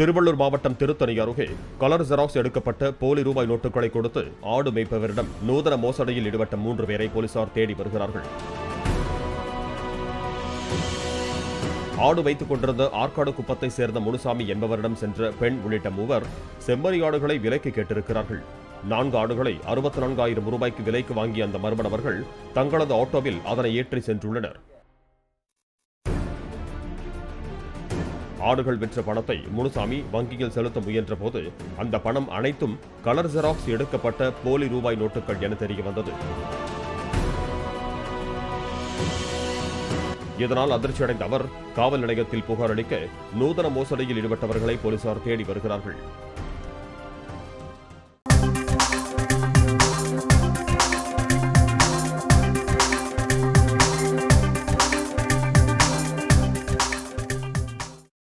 திருவள்ளூர் மாவட்டம் திருத்தணி அருகே colour xerox எடுக்கப்பட்ட போலி ரூபாய் நோட்டுகளை கொடுத்து ஆடு மேய்ப்பவரிடம் நூதன மோசடியில் ஈடுபட்ட மூன்று பேரை போலீசார் தேடி வருகிறார்கள். ஆடு வைத்துக் கொண்டிருந்த ஆற்காடு குப்பத்தை சேர்ந்த முனுசாமி என்பவரிடம் சென்ற பெண் உள்ளிட்ட மூவர் செம்மறி ஆடுகளை விலைக்கு கேட்டிருக்கிறார்கள். நான்கு ஆடுகளை அறுபத்தி நான்காயிரம் ரூபாய்க்கு விலைக்கு வாங்கிய அந்த மர்ம நபர்கள் தங்களது ஆட்டோவில் அதனை ஏற்றி சென்றுள்ளனர். ஆடுகள் விற்ற பணத்தை முனுசாமி வங்கியில் செலுத்த முயன்ற போது அந்த பணம் அனைத்தும் கலர் ஜெராக்ஸ் எடுக்கப்பட்ட போலி ரூபாய் நோட்டுகள் என தெரிய வந்தது. இதனால் அதிர்ச்சியடைந்த அவர் காவல் நிலையத்தில் புகார் அளிக்க நூதன மோசடியில் ஈடுபட்டவர்களை போலீசார் தேடி வருகிறார்கள்.